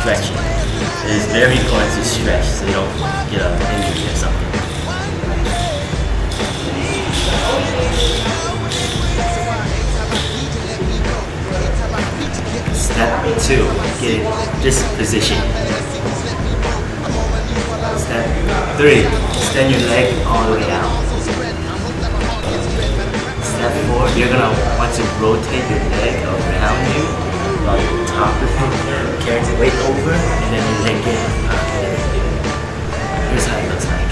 stretching. It is very important to stretch so you don't get an injury or something. Step two, get this position. Step three, extend your leg all the way out. Step four, you're gonna want to rotate your leg around you you're top of it, carry the weight over, and then you link it. Here's how it looks like.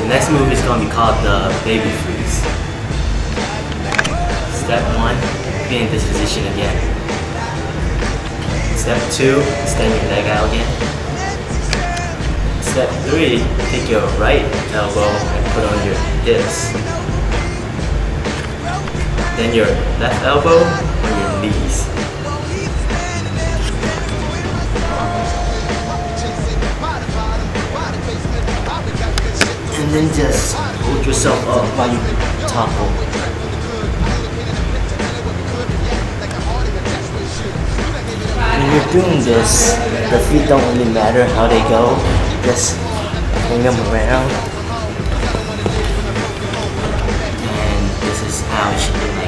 The next move is gonna be called the baby freeze. Step one, be in this position again. Step two, extend your leg out again. Step three, take your right elbow and put on your hips. Then your left elbow on your knees. And then just hold yourself up while you topple. When you're doing this, the feet don't really matter how they go just hang around. And this is how she